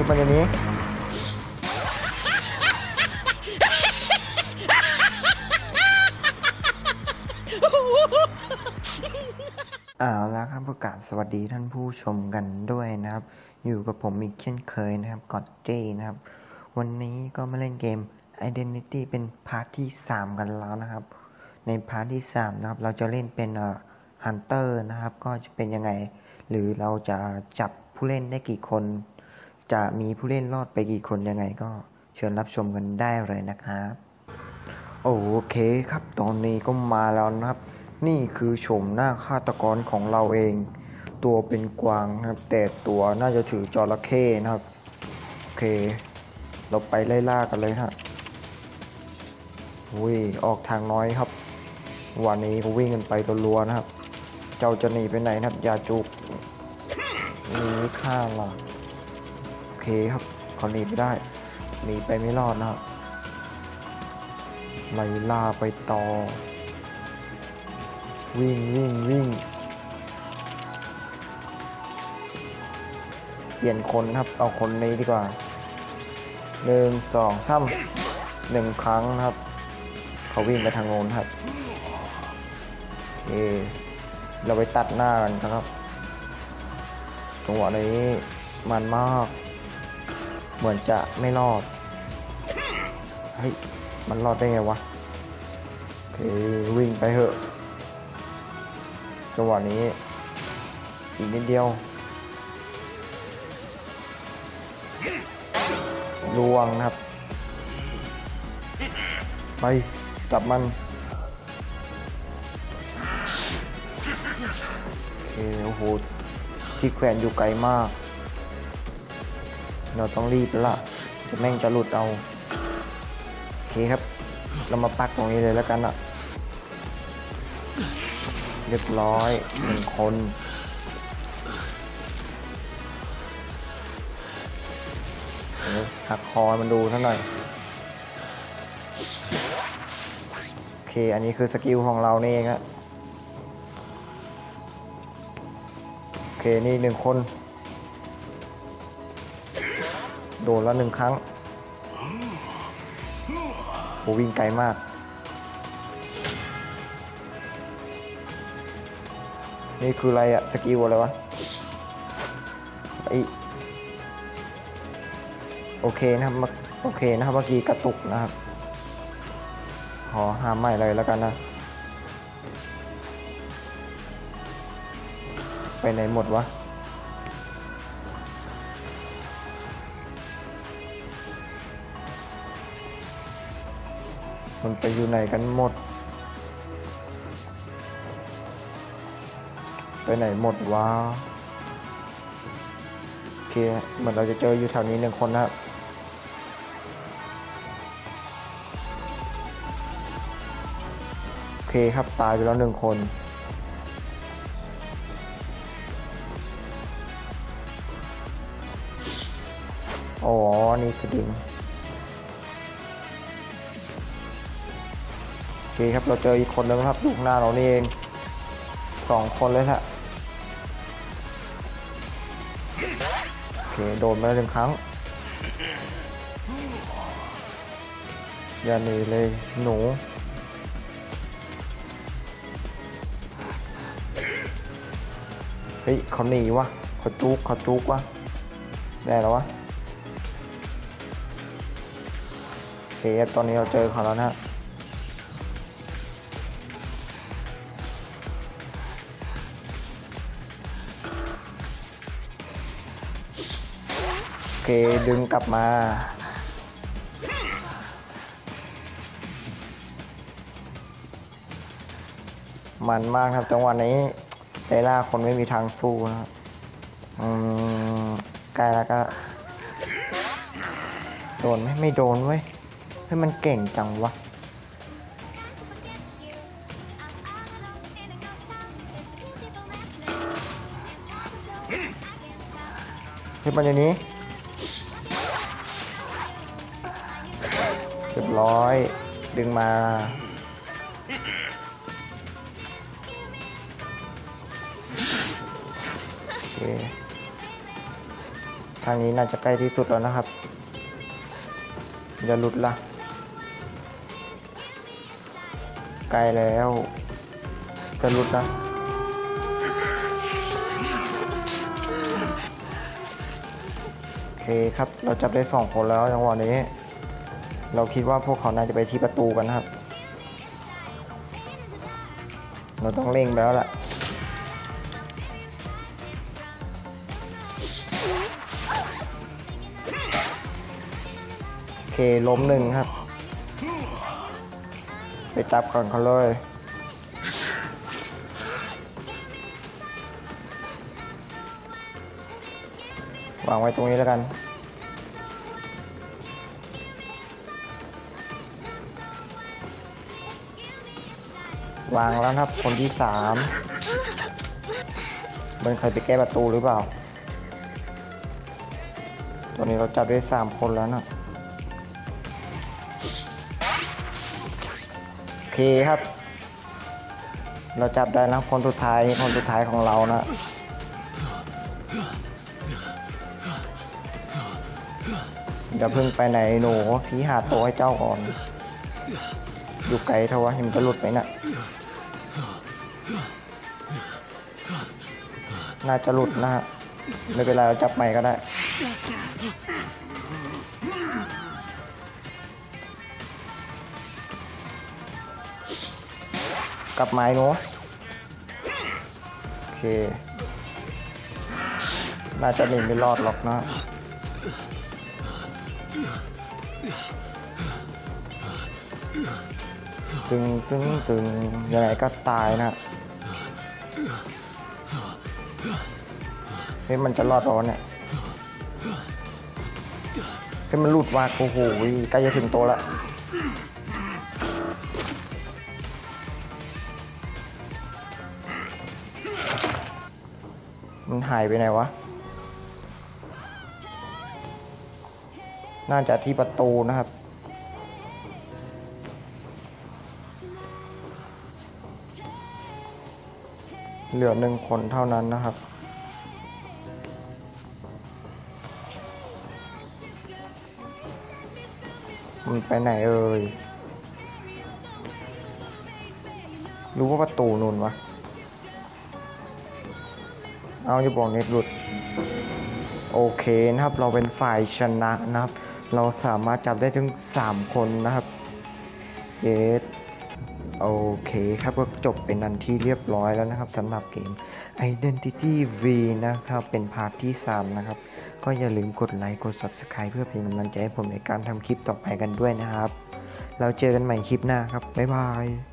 ขึ้นมาอย่างนี้ เอาละครับประกาศสวัสดีท่านผู้ชมกันด้วยนะครับ อยู่กับผมอีกเช่นเคยนะครับกอดเจนะครับ วันนี้ก็มาเล่นเกม Identity เป็น part ที่ 3 กันแล้วนะครับ ใน part ที่ 3 นะครับ เราจะเล่นเป็น Hunter นะครับ ก็จะเป็นยังไง หรือเราจะจับผู้เล่นได้กี่คน จะมีผู้เล่นรอดไปกี่คนยังไงก็เชิญรับชมกันได้เลยนะครับ โอเคครับตอนนี้ก็มาแล้วนะครับ นี่คือโฉมหน้าฆาตกรของเราเอง ตัวเป็นกวางนะครับ แต่ตัวน่าจะถือจระเข้นะครับ โอเค เราไปไล่ล่ากันเลยฮะอุ้ยออกทางน้อยครับ วันนี้ก็วิ่งกันไปรัวๆนะครับ เจ้าจะหนีไปไหนนะครับ อย่าจุกหนีข้าล่ะโอ เคครับเขาหนีไม่ได้หนีไปไม่รอดนะครับไล่ล่าไปต่อ วิ่งวิ่งวิ่งเปลี่ยนคนครับ เอาคนนี้ดีกว่าหนึ่งสองสามหนึ่งครั้งครับ เขาวิ่งไปทางโน้นครับเอเราไปตัดหน้ากันครับจังหวะนี้มันมาก เหมือนจะไม่รอด เฮ้ย มันรอดได้ไงวะ โอเค วิ่งไปเถอะจังหวะนี้ อีกนิดเดียวลวงนะครับ ไป จับมันโอเคโอ้โหที่แขวนอยู่ไกลมาก เราต้องรีบแล้วละจะแม่งจะหลุดเอา โอเคครับ เรามาปักตรงนี้เลยแล้วกันอะเรียบร้อยหนึ่งคนเดี๋ยหักคอมันดูท่าหน่อย โอเค อันนี้คือ skill ของเรานี่เองฮะโอเค นี่หนึ่งคน นแล้วหนึ่งครั้งโหวิ่งไกลมาก นี่คืออะไรอะ skill อะไรวะไอโอเคนะครับโอเคนะครับเมื่อกี้กระตุกนะครับ ขอห้ามไม่เลยแล้วกันนะ ไปไหนหมดวะ มันไปอยู่ไหนกันหมด ไปไหนหมดวะโอเคเหมือนเราจะเจออยู่แถวนี้หนึ่งคนนะครับโอเคครับตายไปแล้วหนึ่งคนอ๋อนี่คือดึง คครับเราเจออีกคนนึงครับอยู่หน้าเรานี่เองสองคนเลยฮะโอเคโดนมาแล้วหนึ่งครั้งอย่าหนีเลยหนูเฮ้ยเขาหนีวะเขาจุกเขาจุกวะได้แล้ววะโอเคครับตอนนี้เราเจอเขาแล้วนะฮะ ดึงกลับมามันมากครับจังหวะนี้ไดล่าคนไม่มีทางสู้นะครับอืมใกล้แล้วก็ โดนไหมไม่โดนเว้ยให้มันเก่งจังวะเฮ้ยมันอย่างนี้ เรียบร้อย ดึงมา ทางนี้น่าจะใกล้ที่สุดแล้วนะครับ อย่าหลุดละใกล้แล้ว จะหลุดนะโอเคครับ เราจับได้สองคนแล้วจังหวะนี้ เราคิดว่าพวกเขาน่าจะไปที่ประตูกันนะครับ เราต้องเร่งไปแล้วล่ะโอเคล้มหนึ่งครับ ไปจับก่อนเขาเลยวางไว้ตรงนี้แล้วกัน วางแล้วครับ คนที่สามมันเคยไปแก้ประตูหรือเปล่า ตอนนี้เราจับได้สามคนแล้วนะโอเคครับ เราจับได้แล้วคนสุดท้ายนี่คนสุดท้ายของเรานะอย่าเพิ่งไปไหนหนูพี่หาโตวให้เจ้าก่อน อยู่ไกลเทวะเห็นมันจะหลุดไปน่ะ น่าจะหลุดนะฮะไม่เป็นไรเราจับใหม่ก็ได้ กลับไม้หนูโอเค น่าจะหนีไม่รอดหรอกนะตึงตึงตึงยังไงก็ตายนะ ฮ้ยมันจะรอดเหรอวะเนี่ยเฮ้ยมันหลุดว่ะโอ้โหใกล้จะถึงโตละมันหายไปไหนวะ น่าจะที่ประตูนะครับ เหลือหนึ่งคนเท่านั้นนะครับ มันไปไหนเอ่ย รู้ว่าประตูนู่นวะ เอาจะบอกเน็ตหลุด โอเคนะครับ เราเป็นฝ่ายชนะนะครับ เราสามารถจับได้ถึง 3 คนนะครับ Yes โอเคครับก็จบเป็นอันที่เรียบร้อยแล้วนะครับสำหรับเกม Identity V นะครับเป็น part ที่ 3 นะครับ ก็อย่าลืมกดไลค์กด Subscribe เพื่อเป็นกำลังใจให้ผมในการทำคลิปต่อไปกันด้วยนะครับ เราเจอกันใหม่คลิปหน้าครับ บ๊ายบาย